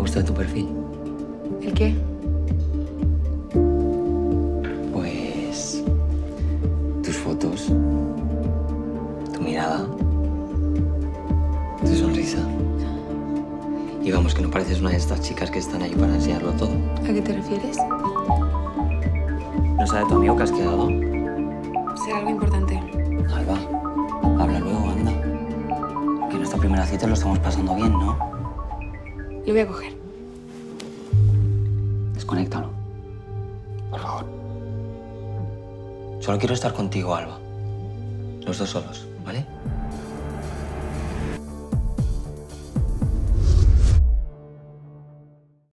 gusta tu perfil? ¿El qué? Pues... tus fotos, tu mirada, tu sonrisa. Y vamos, que no pareces una de estas chicas que están ahí para enseñarlo todo. ¿A qué te refieres? ¿No sabe tu amigo que has quedado? Será algo importante. Alba, habla luego, anda. Que nuestra primera cita lo estamos pasando bien, ¿no? Lo voy a coger. Desconéctalo. Por favor. Solo quiero estar contigo, Alba. Los dos solos, ¿vale?